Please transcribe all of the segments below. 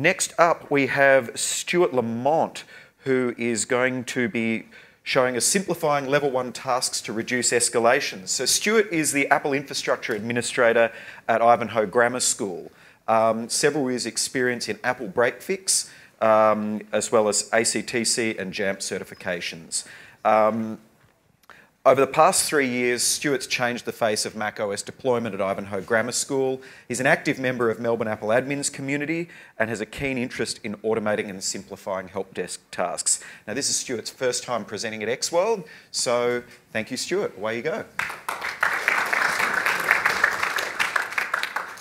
Next up, we have Stuart Lamont, who is going to be showing us simplifying level one tasks to reduce escalations. So Stuart is the Apple Infrastructure Administrator at Ivanhoe Grammar School. Um, several years experience in Apple Breakfix, um, as well as ACTC and Jamf certifications. Um, over the past three years, Stuart's changed the face of macOS deployment at Ivanhoe Grammar School. He's an active member of Melbourne Apple Admins community and has a keen interest in automating and simplifying help desk tasks. Now, this is Stuart's first time presenting at XWorld, so thank you, Stuart. Away you go.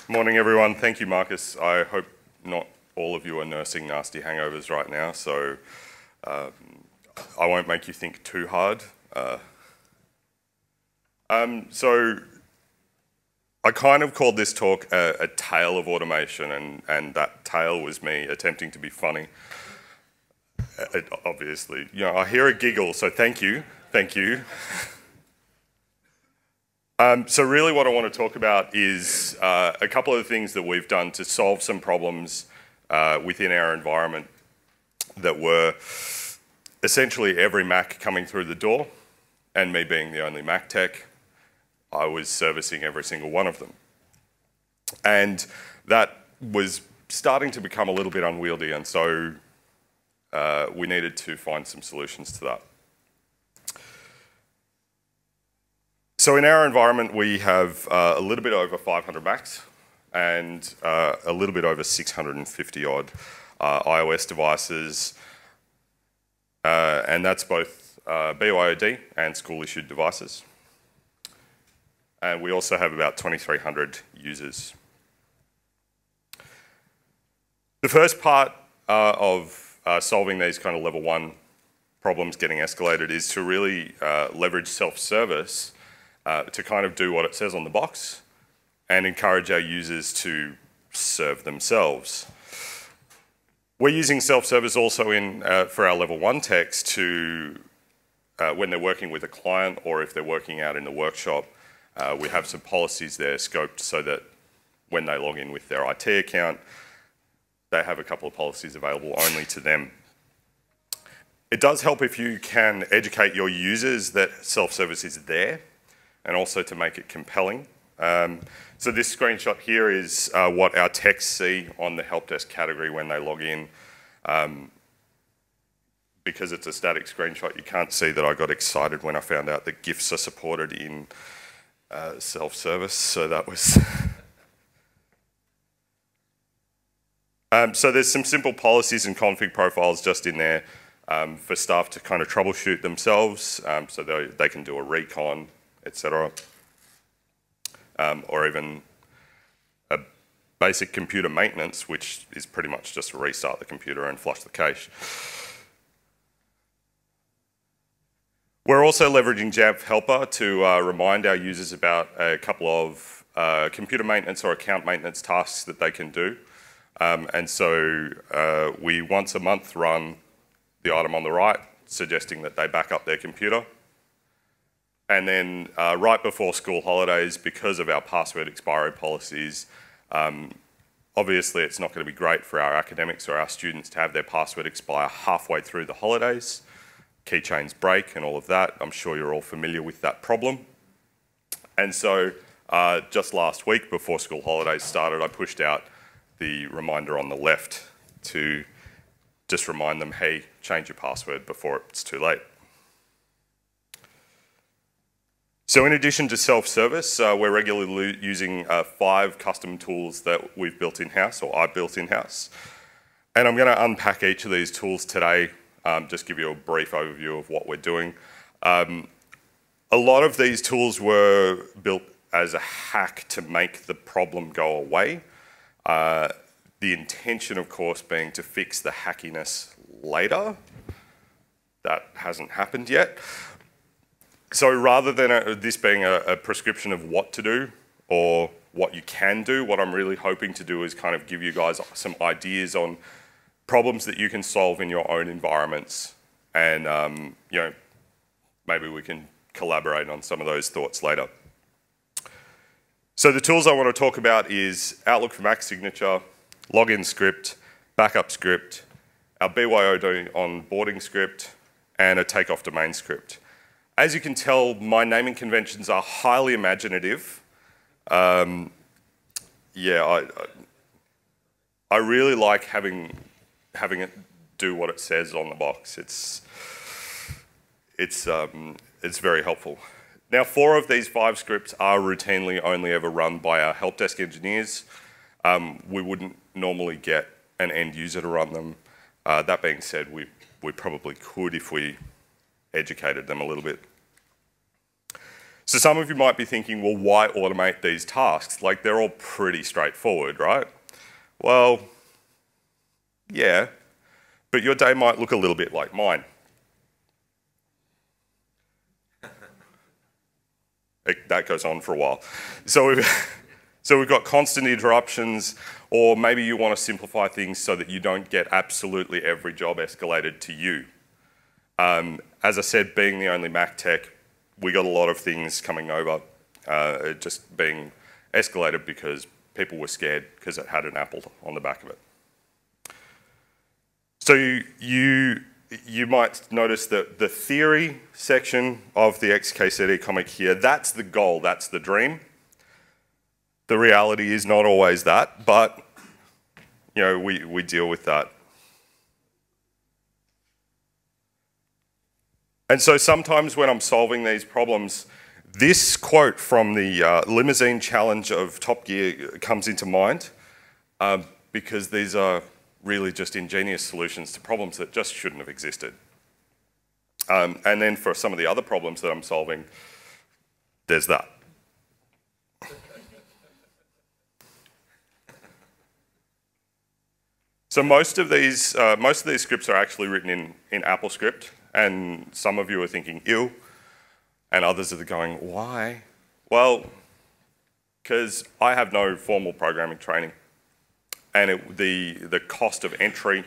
Morning, everyone. Thank you, Marcus. I hope not all of you are nursing nasty hangovers right now, so um, I won't make you think too hard. Uh, um, so I kind of called this talk a, a tale of automation, and, and that tale was me attempting to be funny. It, uh, obviously, you know, I hear a giggle, so thank you, thank you. um, so really what I want to talk about is uh, a couple of things that we've done to solve some problems uh, within our environment that were essentially every Mac coming through the door and me being the only Mac tech I was servicing every single one of them. And that was starting to become a little bit unwieldy, and so uh, we needed to find some solutions to that. So in our environment, we have uh, a little bit over 500 Macs and uh, a little bit over 650 odd uh, iOS devices, uh, and that's both uh, BYOD and school-issued devices and we also have about 2,300 users. The first part uh, of uh, solving these kind of level one problems getting escalated is to really uh, leverage self-service uh, to kind of do what it says on the box and encourage our users to serve themselves. We're using self-service also in, uh, for our level one techs to, uh, when they're working with a client or if they're working out in the workshop, uh, we have some policies there scoped so that when they log in with their IT account, they have a couple of policies available only to them. It does help if you can educate your users that self-service is there and also to make it compelling. Um, so this screenshot here is uh, what our techs see on the help desk category when they log in. Um, because it's a static screenshot, you can't see that I got excited when I found out that GIFs are supported in uh, self-service, so that was... um, so there's some simple policies and config profiles just in there um, for staff to kind of troubleshoot themselves, um, so they, they can do a recon, etc. Um, or even a basic computer maintenance, which is pretty much just restart the computer and flush the cache. We're also leveraging Jamf Helper to uh, remind our users about a couple of uh, computer maintenance or account maintenance tasks that they can do. Um, and so uh, we once a month run the item on the right, suggesting that they back up their computer. And then uh, right before school holidays, because of our password expiry policies, um, obviously it's not going to be great for our academics or our students to have their password expire halfway through the holidays keychains break and all of that. I'm sure you're all familiar with that problem. And so uh, just last week before school holidays started, I pushed out the reminder on the left to just remind them, hey, change your password before it's too late. So in addition to self-service, uh, we're regularly using uh, five custom tools that we've built in-house, or I built in-house. And I'm going to unpack each of these tools today um, just give you a brief overview of what we're doing. Um, a lot of these tools were built as a hack to make the problem go away. Uh, the intention, of course, being to fix the hackiness later. That hasn't happened yet. So rather than a, this being a, a prescription of what to do or what you can do, what I'm really hoping to do is kind of give you guys some ideas on problems that you can solve in your own environments. And, um, you know, maybe we can collaborate on some of those thoughts later. So the tools I want to talk about is Outlook for Mac Signature, login script, backup script, our BYOD onboarding script, and a takeoff domain script. As you can tell, my naming conventions are highly imaginative. Um, yeah, I, I really like having having it do what it says on the box. It's it's um, it's very helpful. Now, four of these five scripts are routinely only ever run by our help desk engineers. Um, we wouldn't normally get an end user to run them. Uh, that being said, we we probably could if we educated them a little bit. So some of you might be thinking, well, why automate these tasks? Like they're all pretty straightforward, right? Well, yeah, but your day might look a little bit like mine. It, that goes on for a while. So we've, so we've got constant interruptions, or maybe you want to simplify things so that you don't get absolutely every job escalated to you. Um, as I said, being the only Mac tech, we got a lot of things coming over, uh, just being escalated because people were scared because it had an Apple on the back of it. So you, you, might notice that the theory section of the XKCD comic here, that's the goal, that's the dream. The reality is not always that, but you know, we, we deal with that. And so sometimes when I'm solving these problems, this quote from the uh, limousine challenge of Top Gear comes into mind uh, because these are really just ingenious solutions to problems that just shouldn't have existed. Um, and then for some of the other problems that I'm solving, there's that. so most of these, uh, most of these scripts are actually written in, in AppleScript, and some of you are thinking, ew, and others are going, why? Well, because I have no formal programming training and it, the, the cost of entry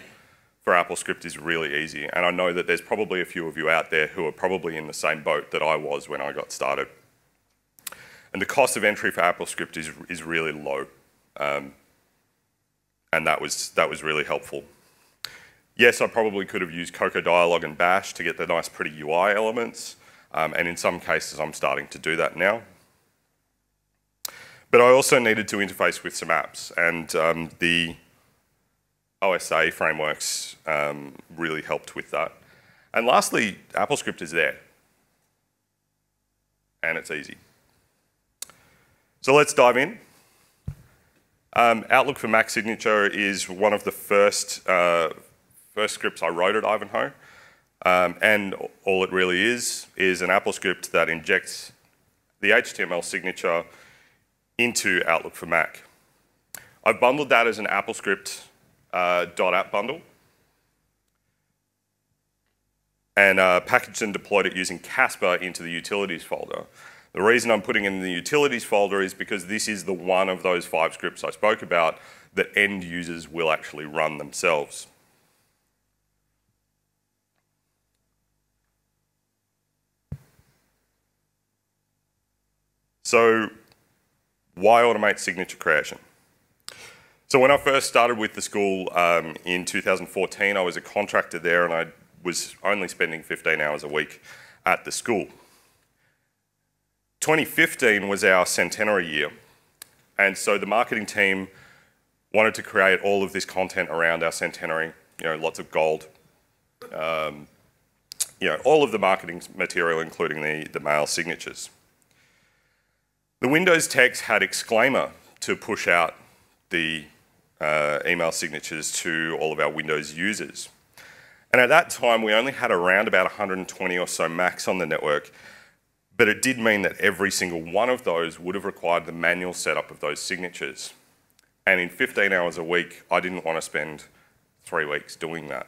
for AppleScript is really easy. And I know that there's probably a few of you out there who are probably in the same boat that I was when I got started. And the cost of entry for AppleScript is, is really low. Um, and that was, that was really helpful. Yes, I probably could have used Cocoa Dialog and Bash to get the nice pretty UI elements. Um, and in some cases, I'm starting to do that now. But I also needed to interface with some apps, and um, the OSA frameworks um, really helped with that. And lastly, AppleScript is there, and it's easy. So let's dive in. Um, Outlook for Mac Signature is one of the first, uh, first scripts I wrote at Ivanhoe. Um, and all it really is, is an AppleScript that injects the HTML signature into Outlook for Mac. I've bundled that as an AppleScript uh, .app bundle and uh, packaged and deployed it using Casper into the utilities folder. The reason I'm putting in the utilities folder is because this is the one of those five scripts I spoke about that end users will actually run themselves. So why automate signature creation? So when I first started with the school um, in 2014, I was a contractor there and I was only spending 15 hours a week at the school. 2015 was our centenary year. And so the marketing team wanted to create all of this content around our centenary, you know, lots of gold, um, you know, all of the marketing material, including the, the mail signatures. The Windows text had exclaimer to push out the uh, email signatures to all of our Windows users. And at that time, we only had around about 120 or so Macs on the network, but it did mean that every single one of those would have required the manual setup of those signatures. And in 15 hours a week, I didn't want to spend three weeks doing that.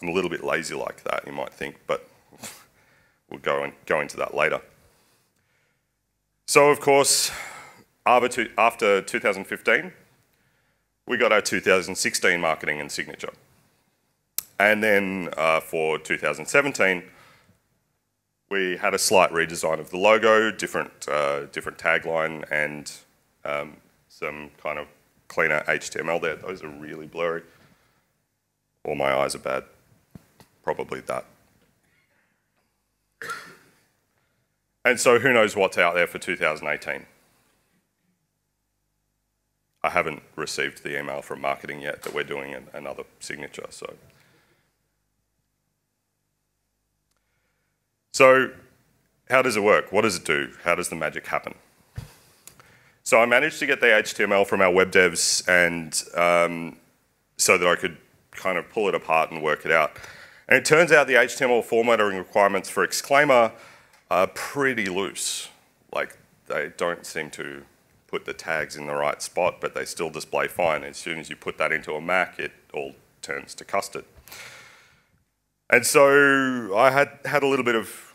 I'm a little bit lazy like that, you might think, but we'll go, and go into that later. So, of course, after 2015, we got our 2016 marketing and signature. And then uh, for 2017, we had a slight redesign of the logo, different, uh, different tagline, and um, some kind of cleaner HTML there. Those are really blurry. Or my eyes are bad. Probably that. And so who knows what's out there for 2018? I haven't received the email from marketing yet that we're doing an, another signature. So, so how does it work? What does it do? How does the magic happen? So I managed to get the HTML from our web devs and um, so that I could kind of pull it apart and work it out. And it turns out the HTML formatting requirements for Exclaimer are pretty loose. Like they don't seem to put the tags in the right spot, but they still display fine. As soon as you put that into a Mac, it all turns to custard. And so I had, had a little bit of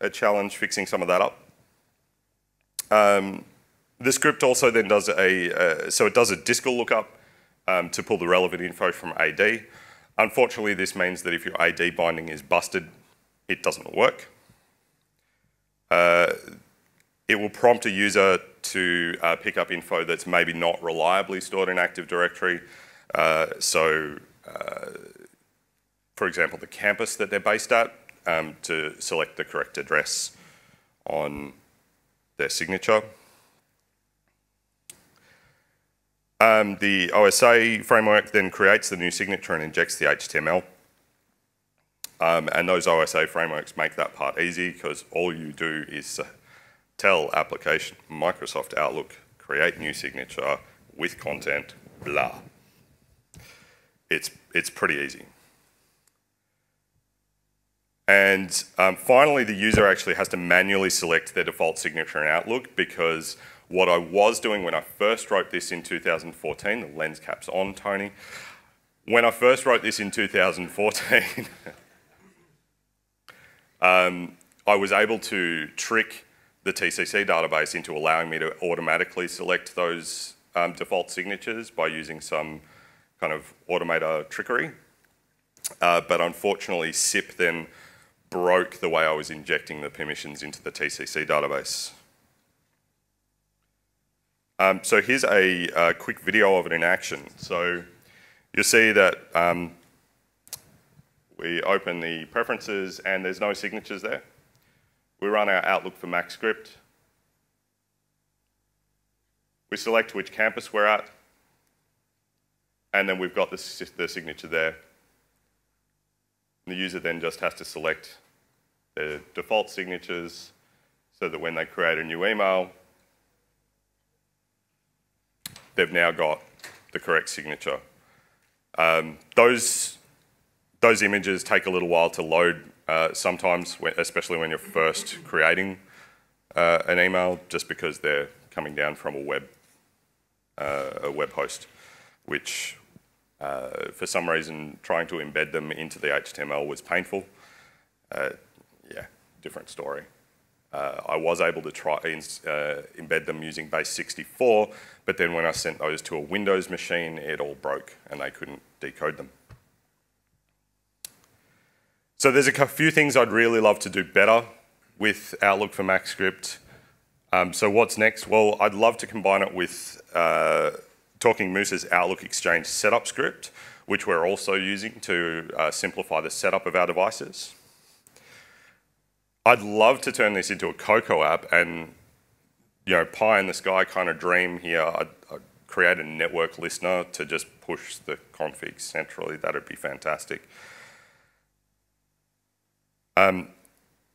a challenge fixing some of that up. Um, the script also then does a, uh, so it does a dscl lookup um, to pull the relevant info from AD. Unfortunately, this means that if your AD binding is busted, it doesn't work. Uh, it will prompt a user to uh, pick up info that's maybe not reliably stored in Active Directory. Uh, so, uh, for example, the campus that they're based at, um, to select the correct address on their signature. Um, the OSA framework then creates the new signature and injects the HTML. Um, and those OSA frameworks make that part easy because all you do is tell application Microsoft Outlook, create new signature with content, blah. It's, it's pretty easy. And um, finally, the user actually has to manually select their default signature in Outlook because what I was doing when I first wrote this in 2014, the lens cap's on, Tony. When I first wrote this in 2014, um, I was able to trick the TCC database into allowing me to automatically select those um, default signatures by using some kind of automator trickery. Uh, but unfortunately, SIP then broke the way I was injecting the permissions into the TCC database. Um, so here's a, a, quick video of it in action. So you'll see that um, we open the preferences and there's no signatures there. We run our Outlook for Mac script. We select which campus we're at, and then we've got the, the signature there. The user then just has to select their default signatures so that when they create a new email, they've now got the correct signature. Um, those, those images take a little while to load uh, sometimes, especially when you're first creating uh, an email, just because they're coming down from a web, uh, a web host, which uh, for some reason trying to embed them into the HTML was painful. Uh, yeah, different story. Uh, I was able to try embed them using base 64, but then when I sent those to a Windows machine, it all broke and they couldn't decode them. So there's a few things I'd really love to do better with Outlook for MacScript. Um, so what's next? Well, I'd love to combine it with uh, Talking Moose's Outlook Exchange setup script, which we're also using to uh, simplify the setup of our devices. I'd love to turn this into a Cocoa app and, you know, pie in the sky kind of dream here. I'd, I'd create a network listener to just push the configs centrally. That'd be fantastic. Um,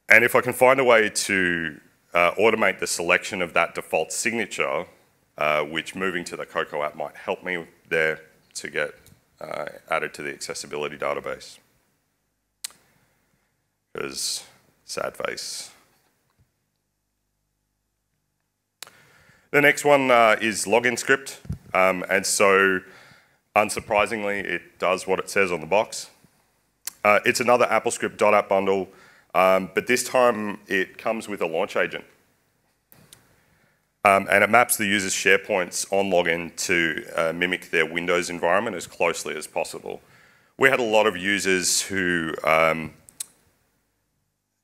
and if I can find a way to uh, automate the selection of that default signature, uh, which moving to the Cocoa app might help me there to get uh, added to the accessibility database. Because sad face. The next one uh, is login script. Um, and so, unsurprisingly, it does what it says on the box. Uh, it's another AppleScript.app bundle, um, but this time it comes with a launch agent. Um, and it maps the user's SharePoints on login to uh, mimic their Windows environment as closely as possible. We had a lot of users who um,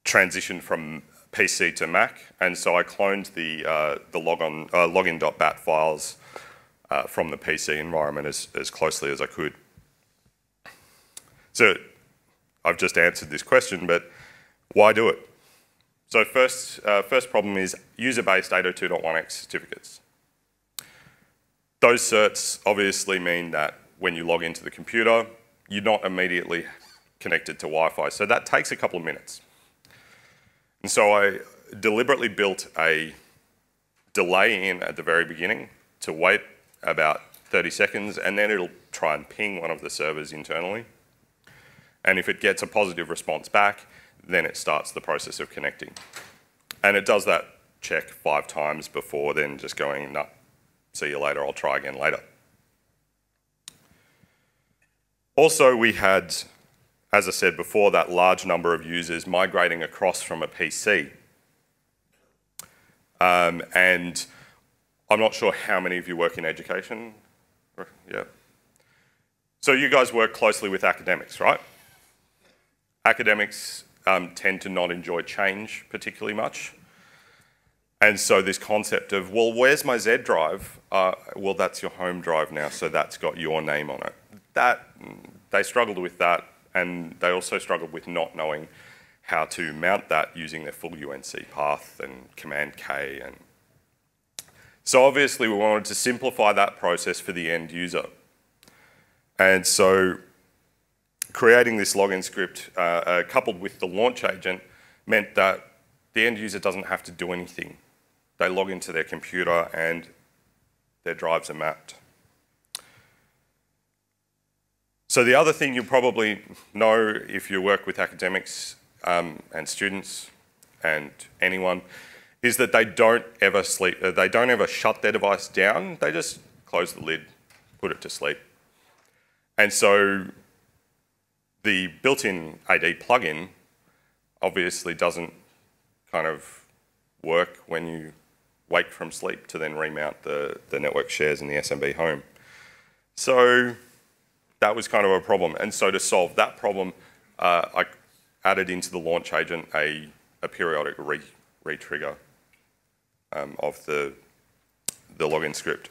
transitioned from PC to Mac, and so I cloned the, uh, the logon, uh, login.bat files uh, from the PC environment as, as closely as I could. So I've just answered this question, but why do it? So first, uh, first problem is user-based 802.1x certificates. Those certs obviously mean that when you log into the computer, you're not immediately connected to Wi-Fi. So that takes a couple of minutes. And so I deliberately built a delay in at the very beginning to wait about 30 seconds, and then it'll try and ping one of the servers internally. And if it gets a positive response back, then it starts the process of connecting. And it does that check five times before then just going, no, see you later, I'll try again later. Also, we had, as I said before, that large number of users migrating across from a PC. Um, and I'm not sure how many of you work in education. Yeah. So you guys work closely with academics, right? Academics um, tend to not enjoy change particularly much. And so this concept of, well, where's my Z drive? Uh, well, that's your home drive now, so that's got your name on it. That, they struggled with that, and they also struggled with not knowing how to mount that using their full UNC path and Command K. And so obviously we wanted to simplify that process for the end user. And so creating this login script uh, uh, coupled with the launch agent meant that the end user doesn't have to do anything. They log into their computer and their drives are mapped. So the other thing you probably know if you work with academics um, and students and anyone is that they don't ever sleep, uh, they don't ever shut their device down, they just close the lid, put it to sleep. And so the built-in AD plugin obviously doesn't kind of work when you wake from sleep to then remount the, the network shares in the SMB home. So that was kind of a problem. And so to solve that problem, uh, I added into the launch agent a, a periodic re, re-trigger um, of the, the login script.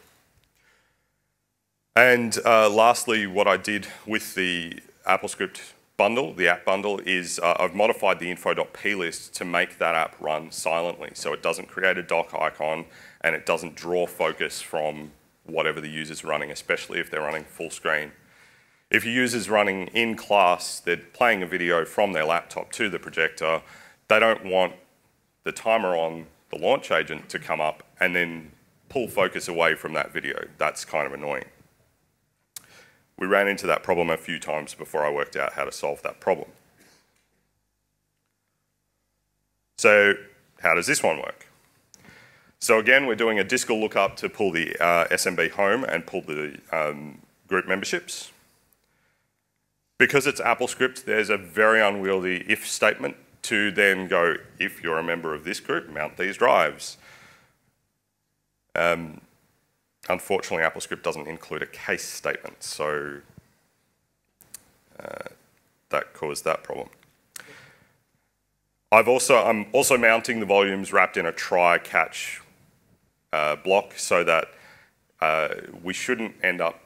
And uh, lastly, what I did with the AppleScript bundle, the app bundle, is uh, I've modified the info.plist to make that app run silently. So it doesn't create a dock icon and it doesn't draw focus from whatever the user's running, especially if they're running full screen. If your user's running in class, they're playing a video from their laptop to the projector, they don't want the timer on the launch agent to come up and then pull focus away from that video. That's kind of annoying. We ran into that problem a few times before I worked out how to solve that problem. So how does this one work? So again, we're doing a dscl lookup to pull the uh, SMB home and pull the um, group memberships. Because it's AppleScript, there's a very unwieldy if statement to then go, if you're a member of this group, mount these drives. Um, Unfortunately, AppleScript doesn't include a case statement, so uh, that caused that problem. I've also, I'm also mounting the volumes wrapped in a try-catch uh, block so that uh, we shouldn't end up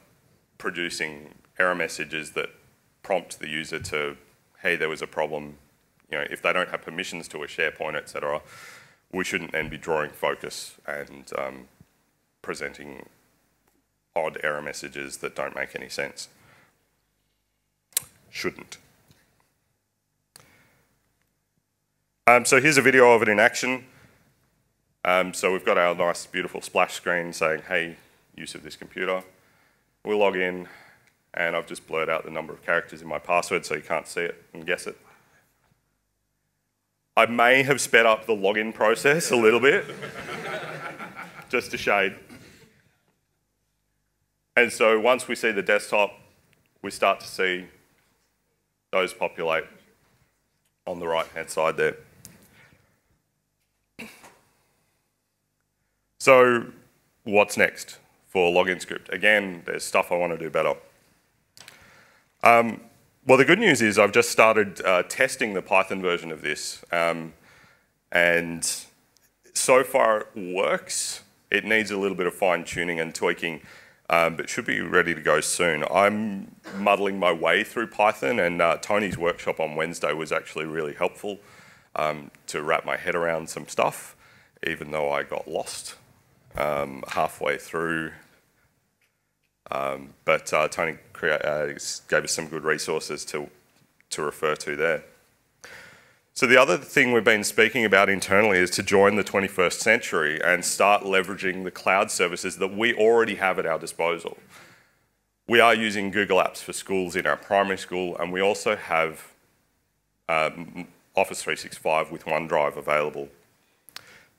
producing error messages that prompt the user to, hey, there was a problem. You know, if they don't have permissions to a SharePoint, etc., we shouldn't then be drawing focus and um, presenting odd error messages that don't make any sense. Shouldn't. Um, so here's a video of it in action. Um, so we've got our nice, beautiful splash screen saying, hey, use of this computer. We log in, and I've just blurred out the number of characters in my password so you can't see it and guess it. I may have sped up the login process a little bit, just a shade. And so once we see the desktop, we start to see those populate on the right-hand side there. So what's next for login script? Again, there's stuff I want to do better. Um, well, the good news is I've just started uh, testing the Python version of this. Um, and so far it works. It needs a little bit of fine tuning and tweaking um, but should be ready to go soon. I'm muddling my way through Python, and uh, Tony's workshop on Wednesday was actually really helpful um, to wrap my head around some stuff, even though I got lost um, halfway through. Um, but uh, Tony uh, gave us some good resources to, to refer to there. So the other thing we've been speaking about internally is to join the 21st century and start leveraging the cloud services that we already have at our disposal. We are using Google Apps for schools in our primary school, and we also have um, Office 365 with OneDrive available.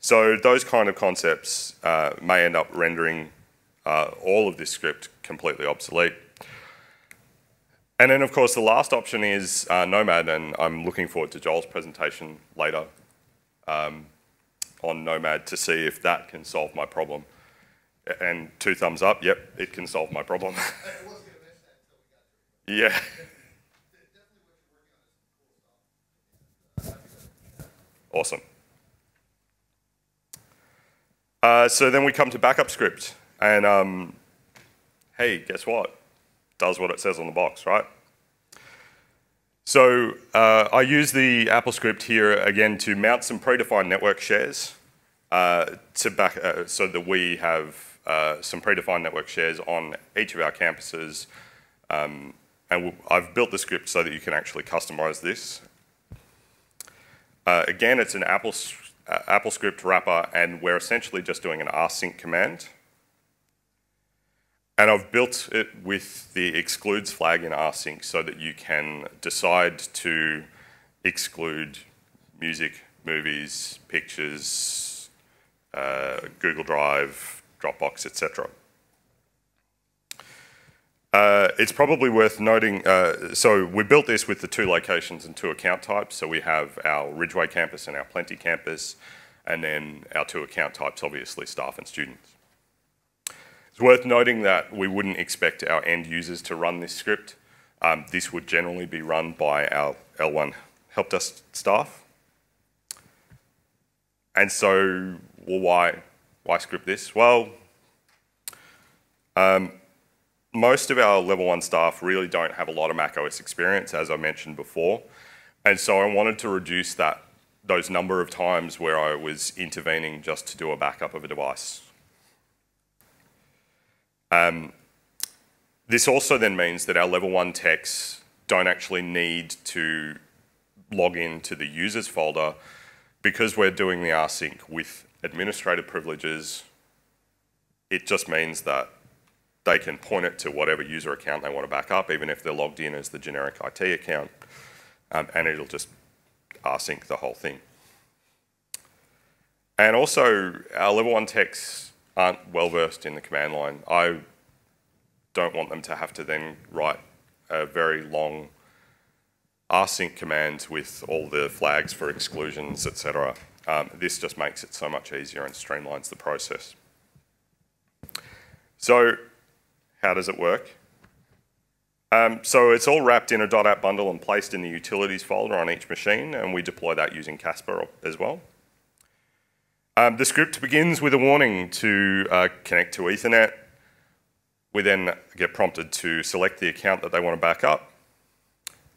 So those kind of concepts uh, may end up rendering uh, all of this script completely obsolete. And then, of course, the last option is uh, Nomad, and I'm looking forward to Joel's presentation later um, on Nomad to see if that can solve my problem. And two thumbs up, yep, it can solve my problem. yeah. Awesome. Uh, so then we come to backup script, and um, hey, guess what? Does what it says on the box, right? So uh, I use the Apple script here again to mount some predefined network shares uh, to back, uh, so that we have uh, some predefined network shares on each of our campuses. Um, and I've built the script so that you can actually customize this. Uh, again, it's an Apple, uh, Apple script wrapper, and we're essentially just doing an rsync command. And I've built it with the excludes flag in rsync so that you can decide to exclude music, movies, pictures, uh, Google Drive, Dropbox, etc. Uh, it's probably worth noting, uh, so we built this with the two locations and two account types. So we have our Ridgeway campus and our Plenty campus, and then our two account types, obviously staff and students. It's worth noting that we wouldn't expect our end users to run this script. Um, this would generally be run by our L1 help desk staff. And so, well, why, why script this? Well, um, most of our level one staff really don't have a lot of macOS experience, as I mentioned before. And so I wanted to reduce that, those number of times where I was intervening just to do a backup of a device. Um, this also then means that our level one techs don't actually need to log into the users folder because we're doing the rsync with administrative privileges. It just means that they can point it to whatever user account they want to back up, even if they're logged in as the generic IT account, um, and it'll just rsync the whole thing. And also, our level one techs aren't well versed in the command line. I don't want them to have to then write a very long rsync command with all the flags for exclusions, etc. Um, this just makes it so much easier and streamlines the process. So, how does it work? Um, so it's all wrapped in a dot .app bundle and placed in the utilities folder on each machine, and we deploy that using Casper as well. Um, the script begins with a warning to uh, connect to Ethernet. We then get prompted to select the account that they want to back up,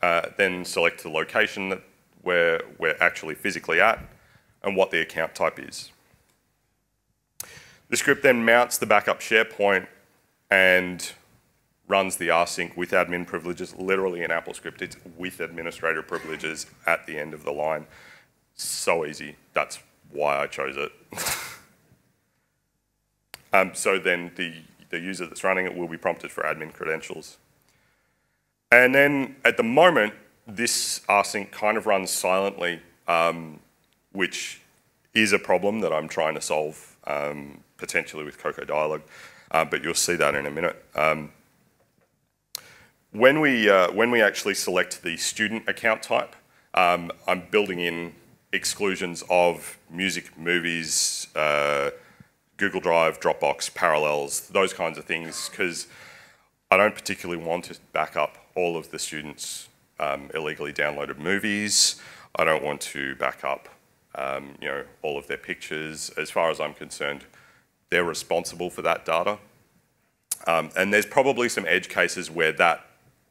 uh, then select the location that where we're actually physically at, and what the account type is. The script then mounts the backup SharePoint and runs the rsync with admin privileges, literally in AppleScript. It's with administrator privileges at the end of the line. So easy. That's why I chose it. um, so then the, the user that's running it will be prompted for admin credentials. And then at the moment, this rsync kind of runs silently, um, which is a problem that I'm trying to solve um, potentially with Cocoa Dialog, uh, but you'll see that in a minute. Um, when we, uh, when we actually select the student account type, um, I'm building in exclusions of music, movies, uh, Google Drive, Dropbox, Parallels, those kinds of things, because I don't particularly want to back up all of the students' um, illegally downloaded movies. I don't want to back up, um, you know, all of their pictures. As far as I'm concerned, they're responsible for that data. Um, and there's probably some edge cases where that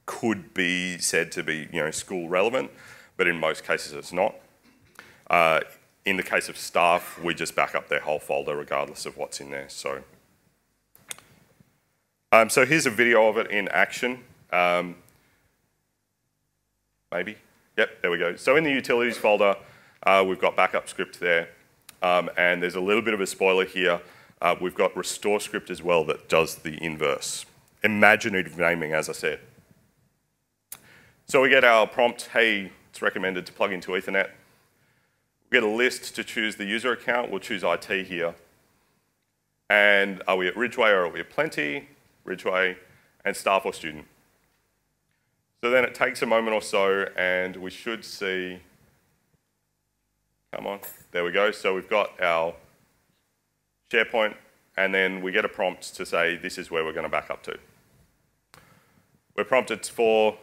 could be said to be you know, school relevant, but in most cases it's not. Uh, in the case of staff, we just back up their whole folder regardless of what's in there. So, um, so here's a video of it in action. Um, maybe. Yep, there we go. So in the utilities folder, uh, we've got backup script there. Um, and there's a little bit of a spoiler here. Uh, we've got restore script as well that does the inverse. Imaginative naming, as I said. So we get our prompt, hey, it's recommended to plug into Ethernet. We get a list to choose the user account. We'll choose IT here. And are we at Ridgeway or are we at Plenty? Ridgeway, and staff or student. So then it takes a moment or so and we should see, come on, there we go. So we've got our SharePoint and then we get a prompt to say this is where we're going to back up to. We're prompted for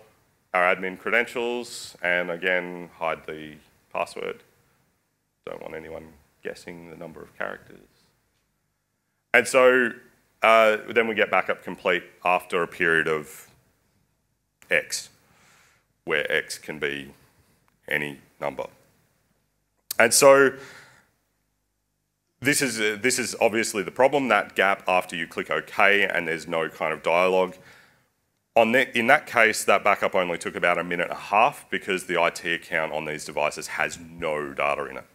our admin credentials and again hide the password. Don't want anyone guessing the number of characters. And so uh, then we get backup complete after a period of x, where x can be any number. And so this is, uh, this is obviously the problem, that gap after you click OK and there's no kind of dialogue. On that, in that case, that backup only took about a minute and a half because the IT account on these devices has no data in it.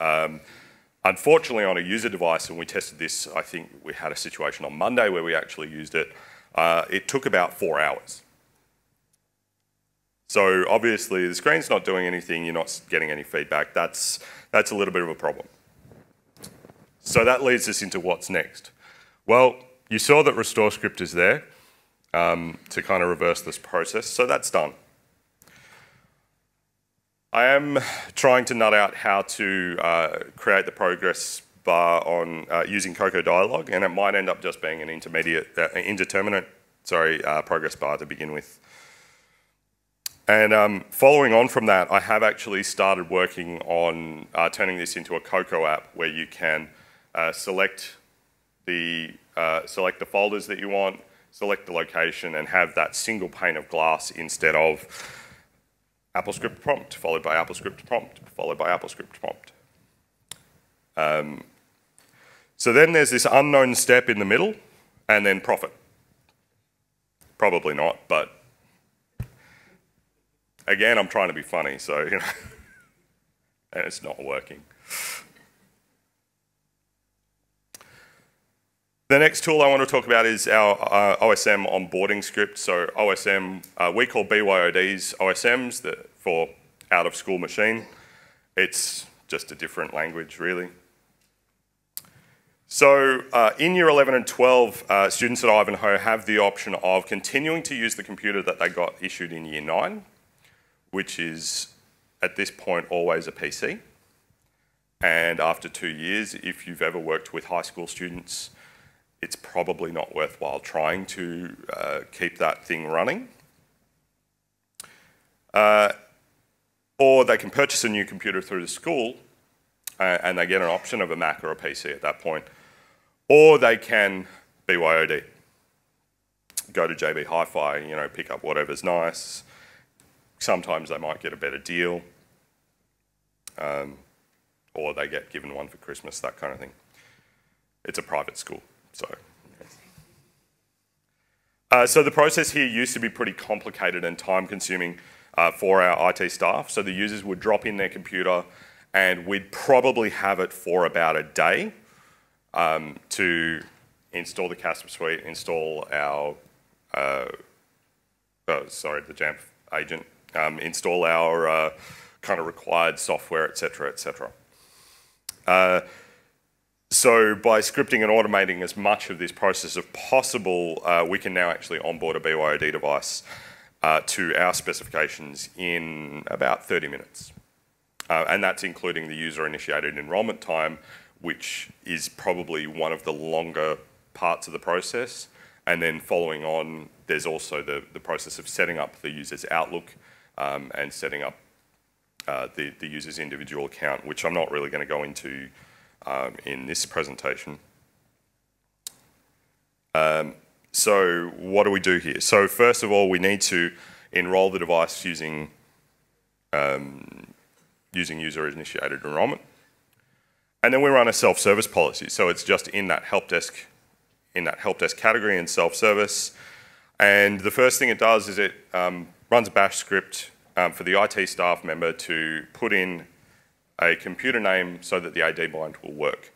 Um, unfortunately, on a user device, and we tested this, I think we had a situation on Monday where we actually used it, uh, it took about four hours. So obviously the screen's not doing anything, you're not getting any feedback. That's, that's a little bit of a problem. So that leads us into what's next. Well, you saw that restore script is there um, to kind of reverse this process, so that's done. I am trying to nut out how to uh, create the progress bar on uh, using Cocoa Dialog, and it might end up just being an intermediate, uh, indeterminate, sorry, uh, progress bar to begin with. And um, following on from that, I have actually started working on uh, turning this into a Cocoa app where you can uh, select the select the folders that you want, select the location, and have that single pane of glass instead of AppleScript prompt followed by AppleScript prompt followed by AppleScript prompt. Um, so then there's this unknown step in the middle, and then profit. Probably not, but again, I'm trying to be funny, so, you know, and it's not working. The next tool I want to talk about is our uh, OSM onboarding script. So OSM, uh, we call BYODs OSMs for out of school machine. It's just a different language, really. So uh, in year 11 and 12, uh, students at Ivanhoe have the option of continuing to use the computer that they got issued in year 9 which is at this point always a PC. And after two years, if you've ever worked with high school students, it's probably not worthwhile trying to uh, keep that thing running. Uh, or they can purchase a new computer through the school uh, and they get an option of a Mac or a PC at that point. Or they can BYOD, go to JB Hi-Fi, you know, pick up whatever's nice, Sometimes they might get a better deal, um, or they get given one for Christmas, that kind of thing. It's a private school, so. Uh, so the process here used to be pretty complicated and time consuming uh, for our IT staff. So the users would drop in their computer and we'd probably have it for about a day um, to install the Casper suite, install our, uh, oh, sorry, the Jamf agent, um, install our uh, kind of required software, et etc., etc. Uh, so by scripting and automating as much of this process as possible, uh, we can now actually onboard a BYOD device uh, to our specifications in about 30 minutes. Uh, and that's including the user-initiated enrolment time, which is probably one of the longer parts of the process. And then following on, there's also the, the process of setting up the user's Outlook um, and setting up uh, the, the user's individual account, which I'm not really going to go into um, in this presentation. Um, so what do we do here? So first of all, we need to enroll the device using um, using user-initiated enrollment. And then we run a self-service policy. So it's just in that help desk, in that help desk category in self-service. And the first thing it does is it um, runs a bash script um, for the IT staff member to put in a computer name so that the AD bind will work.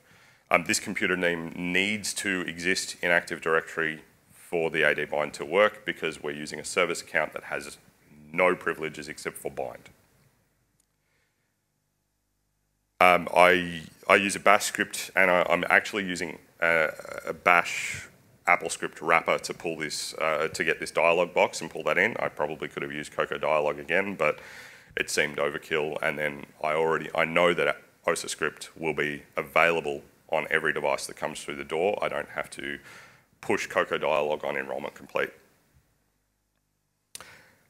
Um, this computer name needs to exist in Active Directory for the AD bind to work because we're using a service account that has no privileges except for bind. Um, I, I use a bash script and I, am actually using a, a, bash AppleScript wrapper to pull this, uh, to get this dialog box and pull that in. I probably could have used Cocoa Dialog again, but it seemed overkill. And then I already, I know that osascript will be available on every device that comes through the door. I don't have to push Cocoa Dialog on enrollment complete.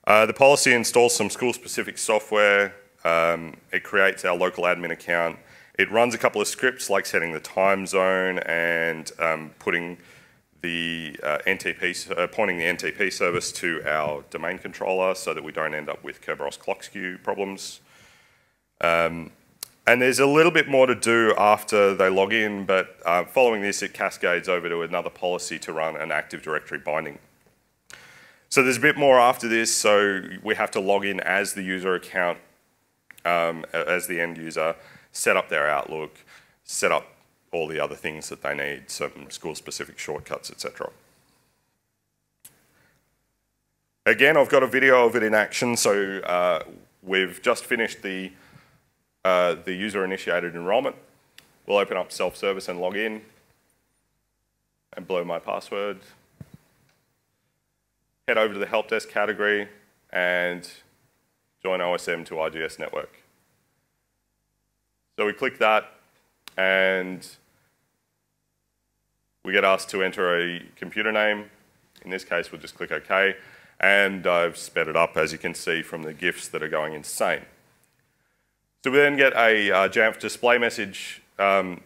Uh, the policy installs some school-specific software um, it creates our local admin account. It runs a couple of scripts like setting the time zone and um, putting the uh, NTP, uh, pointing the NTP service to our domain controller so that we don't end up with Kerberos clock skew problems. Um, and there's a little bit more to do after they log in, but uh, following this, it cascades over to another policy to run an Active Directory binding. So there's a bit more after this, so we have to log in as the user account um, as the end user, set up their Outlook, set up all the other things that they need, some school-specific shortcuts, etc. Again, I've got a video of it in action. So uh, we've just finished the, uh, the user-initiated enrollment. We'll open up self-service and log in and blow my password. Head over to the help desk category and join OSM to RGS network. So we click that and we get asked to enter a computer name. In this case, we'll just click OK. And I've sped it up, as you can see from the GIFs that are going insane. So we then get a uh, Jamf display message um,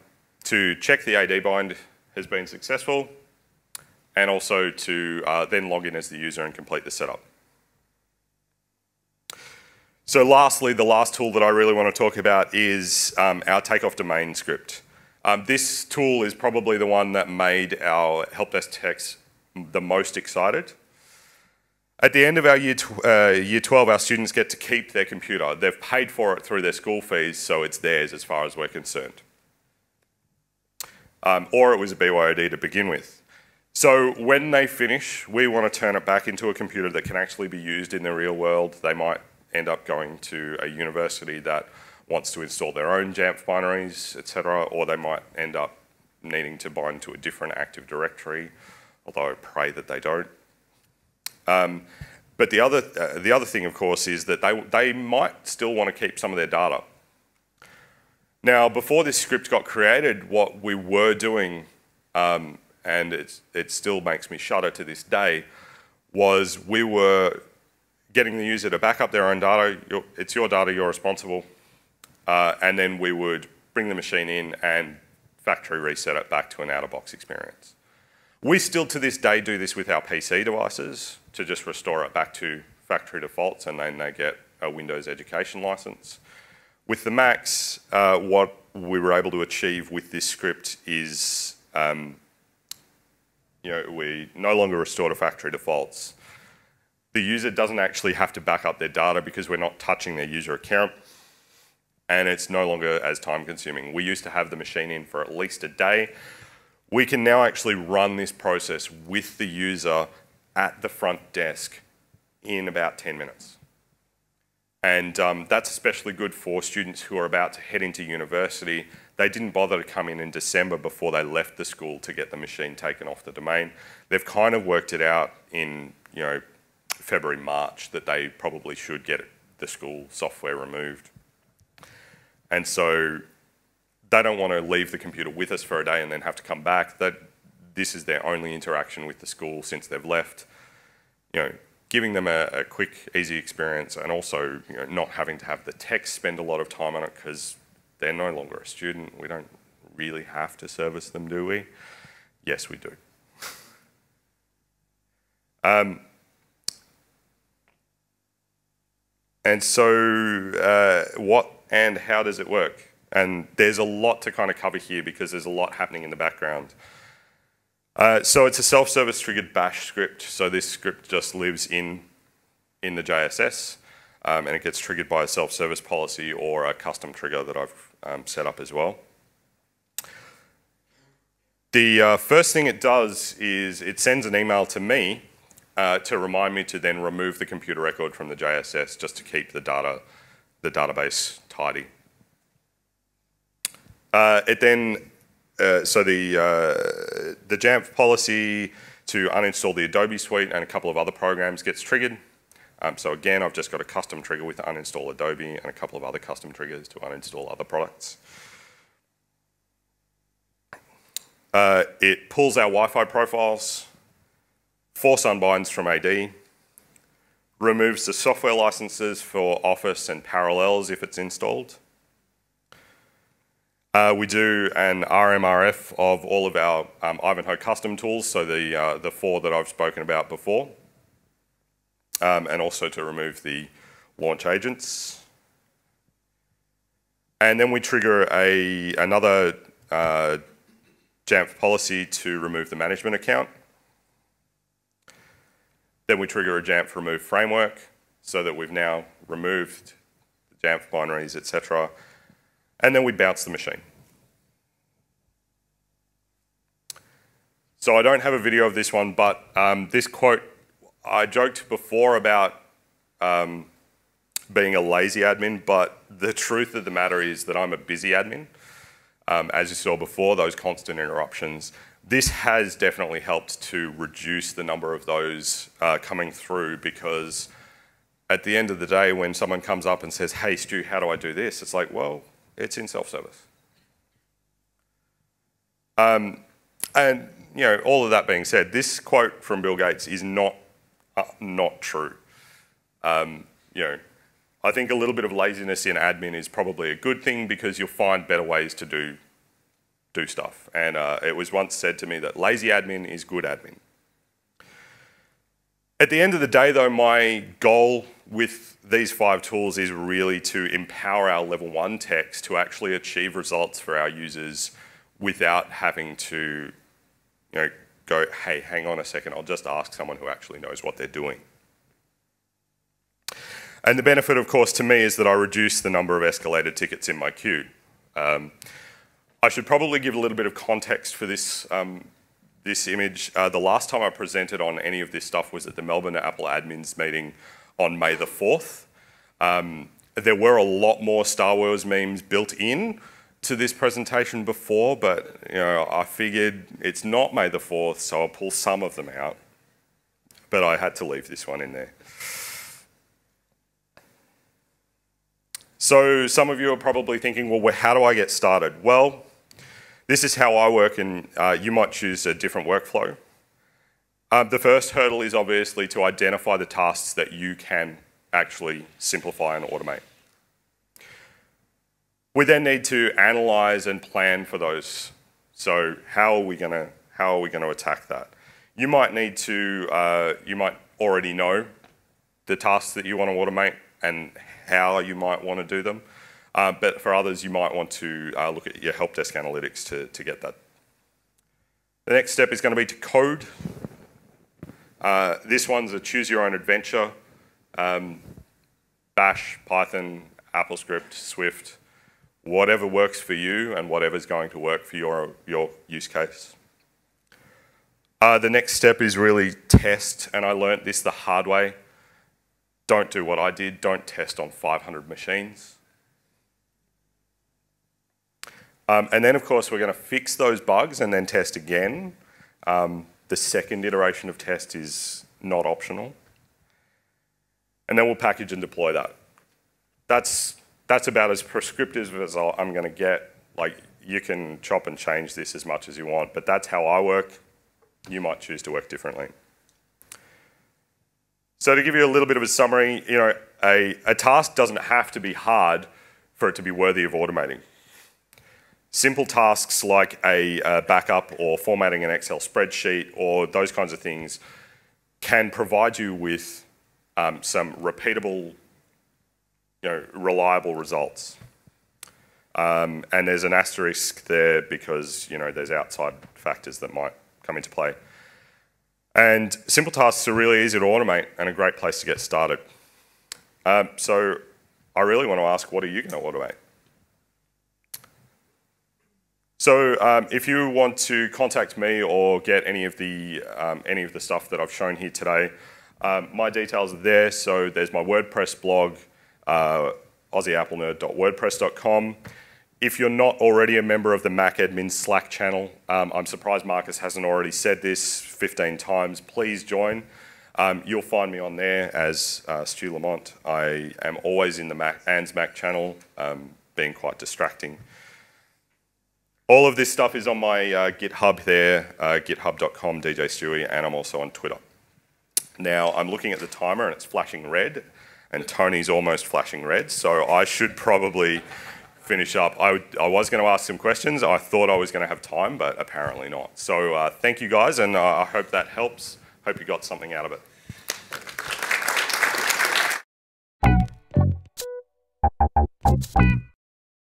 to check the AD bind has been successful and also to uh, then log in as the user and complete the setup. So lastly, the last tool that I really want to talk about is um, our takeoff domain script. Um, this tool is probably the one that made our help desk techs the most excited. At the end of our year, uh, year 12, our students get to keep their computer. They've paid for it through their school fees, so it's theirs as far as we're concerned. Um, or it was a BYOD to begin with. So when they finish, we want to turn it back into a computer that can actually be used in the real world. They might end up going to a university that wants to install their own Jamf binaries, etc., or they might end up needing to bind to a different Active Directory, although I pray that they don't. Um, but the other, uh, the other thing, of course, is that they, they might still want to keep some of their data. Now, before this script got created, what we were doing, um, and it still makes me shudder to this day, was we were getting the user to back up their own data. It's your data, you're responsible. Uh, and then we would bring the machine in and factory reset it back to an out-of-box experience. We still to this day do this with our PC devices to just restore it back to factory defaults and then they get a Windows education license. With the Macs, uh, what we were able to achieve with this script is um, you know, we no longer restore to factory defaults the user doesn't actually have to back up their data because we're not touching their user account and it's no longer as time consuming. We used to have the machine in for at least a day. We can now actually run this process with the user at the front desk in about 10 minutes. And um, that's especially good for students who are about to head into university. They didn't bother to come in in December before they left the school to get the machine taken off the domain. They've kind of worked it out in, you know, February, March that they probably should get the school software removed. And so they don't want to leave the computer with us for a day and then have to come back. That this is their only interaction with the school since they've left. You know, giving them a, a quick, easy experience and also you know, not having to have the tech spend a lot of time on it because they're no longer a student. We don't really have to service them, do we? Yes, we do. Um, and so, uh, what and how does it work? And there's a lot to kind of cover here because there's a lot happening in the background. Uh, so it's a self-service triggered bash script. So this script just lives in, in the JSS um, and it gets triggered by a self-service policy or a custom trigger that I've um, set up as well. The uh, first thing it does is it sends an email to me uh, to remind me to then remove the computer record from the JSS just to keep the data, the database tidy. Uh, it then, uh, so the, uh, the Jamf policy to uninstall the Adobe suite and a couple of other programs gets triggered. Um, so again, I've just got a custom trigger with uninstall Adobe and a couple of other custom triggers to uninstall other products. Uh, it pulls our Wi-Fi profiles, force unbinds from AD, removes the software licenses for Office and Parallels if it's installed. Uh, we do an RMRF of all of our um, Ivanhoe custom tools, so the, uh, the four that I've spoken about before, um, and also to remove the launch agents. And then we trigger a, another uh, Jamf policy to remove the management account. Then we trigger a Jamf remove framework so that we've now removed the Jamf binaries, etc. And then we bounce the machine. So I don't have a video of this one, but um, this quote, I joked before about um, being a lazy admin, but the truth of the matter is that I'm a busy admin um, as you saw before, those constant interruptions. This has definitely helped to reduce the number of those uh, coming through because at the end of the day, when someone comes up and says, hey, Stu, how do I do this? It's like, well, it's in self-service. Um, and, you know, all of that being said, this quote from Bill Gates is not, uh, not true. Um, you know, I think a little bit of laziness in admin is probably a good thing because you'll find better ways to do, do stuff. And uh, it was once said to me that lazy admin is good admin. At the end of the day, though, my goal with these five tools is really to empower our level one techs to actually achieve results for our users without having to you know, go, hey, hang on a second, I'll just ask someone who actually knows what they're doing. And the benefit, of course, to me is that I reduce the number of escalated tickets in my queue. Um, I should probably give a little bit of context for this, um, this image. Uh, the last time I presented on any of this stuff was at the Melbourne Apple admins meeting on May the 4th. Um, there were a lot more Star Wars memes built in to this presentation before, but you know, I figured it's not May the 4th, so I'll pull some of them out. But I had to leave this one in there. So some of you are probably thinking, well, how do I get started? Well, this is how I work, and uh, you might choose a different workflow. Uh, the first hurdle is obviously to identify the tasks that you can actually simplify and automate. We then need to analyze and plan for those. So how are we going to how are we going to attack that? You might need to uh, you might already know the tasks that you want to automate and how you might want to do them. Uh, but for others, you might want to uh, look at your help desk analytics to, to get that. The next step is going to be to code. Uh, this one's a choose your own adventure. Um, Bash, Python, AppleScript, Swift, whatever works for you and whatever's going to work for your, your use case. Uh, the next step is really test, and I learnt this the hard way. Don't do what I did, don't test on 500 machines. Um, and then, of course, we're going to fix those bugs and then test again. Um, the second iteration of test is not optional. And then we'll package and deploy that. That's, that's about as prescriptive as I'm going to get. Like, you can chop and change this as much as you want, but that's how I work. You might choose to work differently. So to give you a little bit of a summary, you know, a, a task doesn't have to be hard for it to be worthy of automating. Simple tasks like a, a backup or formatting an Excel spreadsheet or those kinds of things, can provide you with um, some repeatable, you know, reliable results. Um, and there's an asterisk there because you know there's outside factors that might come into play. And simple tasks are really easy to automate and a great place to get started. Um, so I really want to ask, what are you going to automate? So um, if you want to contact me or get any of the, um, any of the stuff that I've shown here today, um, my details are there. So there's my WordPress blog, uh, aussieapplenerd.wordpress.com. If you're not already a member of the Mac Admin Slack channel, um, I'm surprised Marcus hasn't already said this 15 times, please join. Um, you'll find me on there as uh, Stu Lamont. I am always in the Mac, Anne's Mac channel, um, being quite distracting. All of this stuff is on my uh, GitHub there, uh, github.com, DJ Stewie, and I'm also on Twitter. Now, I'm looking at the timer and it's flashing red, and Tony's almost flashing red, so I should probably finish up. I, I was going to ask some questions. I thought I was going to have time, but apparently not. So uh, thank you guys, and uh, I hope that helps. Hope you got something out of it.